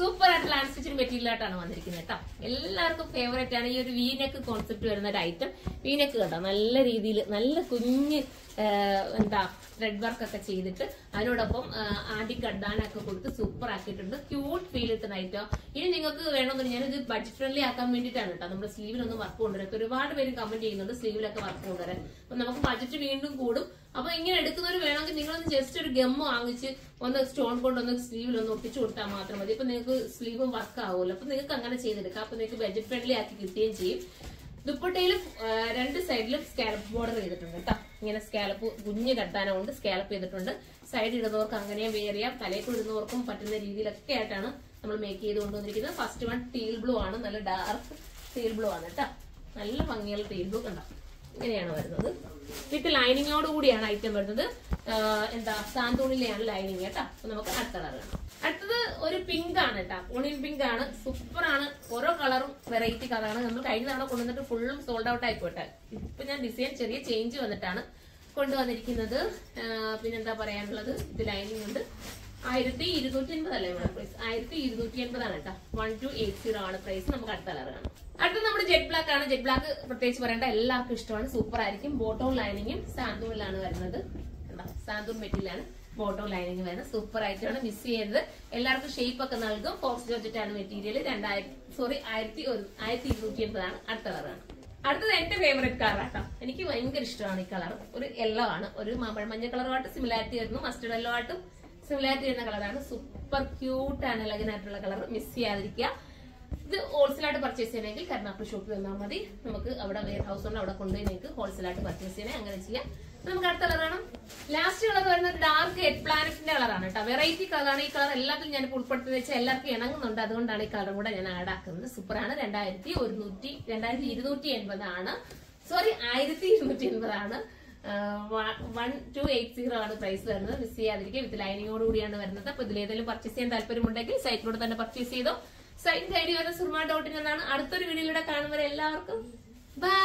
Super ആയിട്ടുള്ള stitching material ആയിട്ടാണ് വന്നിരിക്കുന്നത് കേട്ടോ. എല്ലാവർക്കും ഫേവറേറ്റ് ആണ്. ഈ ഒരു വീനക്ക് കോൺസെപ്റ്റ് വരുന്ന ഒരു ഐറ്റം വീനെക്ക് കേട്ടോ നല്ല രീതിയിൽ നല്ല കുഞ്ഞ് എന്താ ത്രെഡ് വർക്ക് ഒക്കെ ചെയ്തിട്ട് അതിനോടൊപ്പം ആദ്യം കഡാനൊക്കെ കൊടുത്ത് സൂപ്പർ ആക്കിയിട്ടുണ്ട് ക്യൂട്ട് ഫീൽ കിട്ടുന്ന ഐറ്റം ഇനി നിങ്ങൾക്ക് വേണമെന്നുണ്ടെങ്കിൽ ഞാനിത് ബഡ്ജറ്റ് ഫ്രണ്ട്ലി ആക്കാൻ വേണ്ടിയിട്ടാണ് കേട്ടോ. നമ്മുടെ സ്ലീവിലൊന്നും വർക്ക് കൊണ്ടുവരാം ഒരുപാട് പേര് കമന്റ് ചെയ്യുന്നുണ്ട് സ്ലീവിലൊക്കെ വർക്ക് കൊണ്ടുവരാൻ. അപ്പൊ നമുക്ക് ബഡ്ജറ്റ് വീണ്ടും കൂടും. അപ്പൊ ഇങ്ങനെ എടുക്കുന്നവർ വേണമെങ്കിൽ നിങ്ങളൊന്ന് ജസ്റ്റ് ഒരു ഗം വാങ്ങിച്ച് ഒന്ന് സ്റ്റോൺ കൊണ്ടൊന്ന് സ്ലീവിൽ ഒന്ന് ഒട്ടിച്ചു കൊടുത്താൽ മാത്രം മതി. ഇപ്പൊ നിങ്ങൾക്ക് സ്ലീവും വർക്ക് ആവുമല്ലോ. അപ്പൊ നിങ്ങൾക്ക് അങ്ങനെ ചെയ്തെടുക്കാം. അപ്പൊ നിങ്ങൾക്ക് ബഡ്ജറ്റ് ഫ്രണ്ട്ലി ആക്കി കിട്ടുകയും ചെയ്യും. ദുപ്പട്ടയിൽ രണ്ട് സൈഡിലും സ്കാലപ്പ് ബോർഡർ ചെയ്തിട്ടുണ്ട് കേട്ടോ. ഇങ്ങനെ സ്കാലപ്പ് കുഞ്ഞ് കട്ടാനം കൊണ്ട് സ്കാലപ്പ് ചെയ്തിട്ടുണ്ട്. സൈഡ് ഇടുന്നവർക്ക് അങ്ങനെയും ചെയ്യാം തലയിൽ ഇടുന്നവർക്കും പറ്റുന്ന രീതിയിലൊക്കെ ആയിട്ടാണ് നമ്മൾ മേക്ക് ചെയ്ത് കൊണ്ടുവന്നിരിക്കുന്നത്. ഫസ്റ്റ് വൺ ടീൽ ബ്ലൂ ആണ്. നല്ല ഡാർക്ക് ടീൽ ബ്ലൂ ആണ് കേട്ടോ. നല്ല ഭംഗിയുള്ള ടീൽ ബ്ലൂ കണ്ടോ? ഇങ്ങനെയാണ് വരുന്നത്. വിത്ത് ലൈനിങ്ങോട് കൂടിയാണ് ഐറ്റം വരുന്നത്. എന്താ സാന്തൂണിലെയാണ് ലൈനിങ് കേട്ടോ. അപ്പൊ നമുക്ക് അടുത്ത കളർ കാണാം. അടുത്തത് ഒരു പിങ്ക് ആണ് കേട്ടോ. ഓണിയൻ പിങ്ക് ആണ്. സൂപ്പർ ആണ്. ഓരോ കളറും വെറൈറ്റി കളറാണ് നമ്മൾ കഴിഞ്ഞ തവണ കൊണ്ടുവന്നിട്ട് ഫുള്ളും സോൾഡ് ഔട്ട് ആയിക്കോട്ടെ ഇപ്പൊ ഞാൻ ഡിസൈൻ ചെറിയ ചേഞ്ച് വന്നിട്ടാണ് കൊണ്ടുവന്നിരിക്കുന്നത്. പിന്നെ പിന്നെന്താ പറയാനുള്ളത്? ഇത് ലൈനിങ് ഉണ്ട്. ആയിരത്തി ഇരുന്നൂറ്റി എൺപത് അല്ലേ നമ്മുടെ പ്രൈസ് ആയിരത്തി ഇരുന്നൂറ്റി എൺപതാണ് കേട്ടോ. വൺ ടു എയ്റ്റ് സീറോ ആണ് പ്രൈസ് നമുക്ക് അടുത്ത കളർ കാണാം. ജെറ്റ് ബ്ലാക്ക് ആണ്. ജെറ്റ് ബ്ലാക്ക് പ്രത്യേകിച്ച് പറയേണ്ട. എല്ലാവർക്കും ഇഷ്ടമാണ്. സൂപ്പർ ആയിരിക്കും. ബോട്ടോൺ ലൈനിങ്ങും സാന്തൂണിലാണ് വരുന്നത്? സാന്തൂൺ മെറ്റീരിയലാണ് ബോട്ടോൺ ലൈനിങ് വരുന്നത്. സൂപ്പർ ആയിട്ടാണ് മിസ് ചെയ്യരുത്. എല്ലാവർക്കും ഷേപ്പ് ഒക്കെ നൽകും. ഫോക്സ് ജോർജറ്റ് ആണ് മെറ്റീരിയൽ രണ്ടായിരത്തി സോറി ആയിരത്തി ആയിരത്തി ഇരുന്നൂറ്റി എൺപതാണ്. അടുത്ത കളറാണ് അടുത്തത് എന്റെ ഫേവറേറ്റ് കളറാട്ടോ എനിക്ക് ഭയങ്കര ഇഷ്ടമാണ് ഈ കളർ ഒരു യെല്ലോ ആണ്. ഒരു മാമ്പഴ മഞ്ഞ കളറുമായിട്ട് സിമിലാരിറ്റി വരുന്നു. മസ്റ്റർഡ് യെല്ലോ ആയിട്ടും സിമിലാരിറ്റി വരുന്ന കളറാണ് സൂപ്പർ ക്യൂട്ട് ആണ്. ആയിട്ടുള്ള കളർ മിസ് ചെയ്യാതിരിക്കുക. ഇത് ഹോൾസെയിലായിട്ട് പർച്ചേസ് ചെയ്യണമെങ്കിൽ കരുനാപ്പുഴ ഷോപ്പിൽ വന്നാൽ മതി. നമുക്ക് അവിടെ വെയർ ഹൗസ് ഉണ്ട് അവിടെ കൊണ്ടുപോയി നിങ്ങൾക്ക് ഹോൾസെയിലായിട്ട് പർച്ചേസ് ചെയ്യണേ അങ്ങനെ ചെയ്യാം. നമുക്ക് അടുത്ത കളർ കളറാണ് ലാസ്റ്റ് കളർ വരുന്നത് ഡാർക്ക് ഹെഡ് പ്ലാനറ്റിന്റെ കളറാണ് കേട്ടോ. വെറൈറ്റി കളറാണ് ഈ കളർ എല്ലാത്തിലും ഞാൻ ഉൾപ്പെടുത്തി വെച്ചാൽ എല്ലാവർക്കും ഇണങ്ങുന്നുണ്ട്. അതുകൊണ്ടാണ് ഈ കളറും കൂടെ ഞാൻ ആഡ് ആക്കുന്നത്. സൂപ്പറാണ് രണ്ടായിരത്തി ഒരുന്നൂറ്റി രണ്ടായിരത്തി ഇരുന്നൂറ്റി എൺപതാണ് സോറി ആയിരത്തി ഇരുന്നൂറ്റി എൺപതാണ് വൺ ടു എയ്റ്റ് സീറോ ആണ് പ്രൈസ് വരുന്നത്. മിസ് ചെയ്യാതിരിക്കുക. വിത്ത് ലൈനിങ്ങോട് കൂടിയാണ് വരുന്നത്. അപ്പൊ ഇതിലേതെങ്കിലും പർച്ചേസ് ചെയ്യാൻ താല്പര്യമുണ്ടെങ്കിൽ സൈറ്റിലൂടെ തന്നെ പർച്ചേസ് ചെയ്തോ സൈറ്റ് ഐ വരുന്ന ഡോട്ട് ഇൻ എന്നാണ് അടുത്തൊരു വീഡിയോയിലൂടെ കാണുന്നവരെ എല്ലാവർക്കും ബൈ